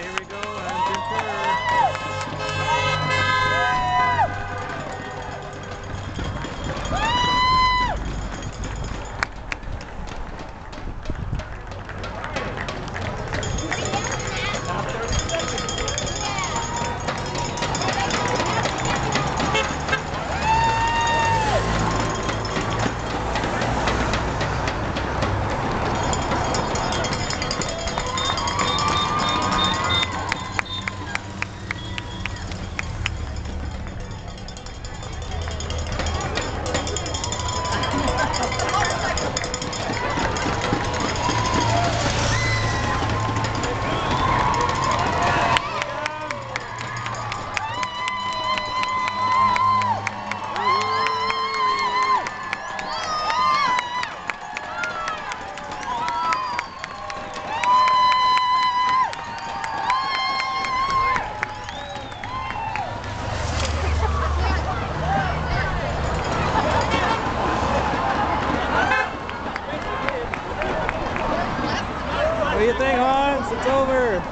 Here we go. You think, Hans? It's over.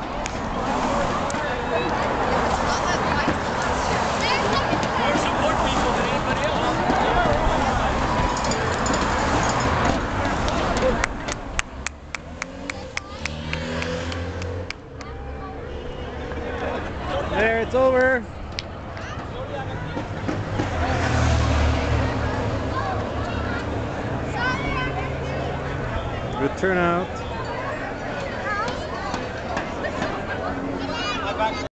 There, it's over. Good turnout.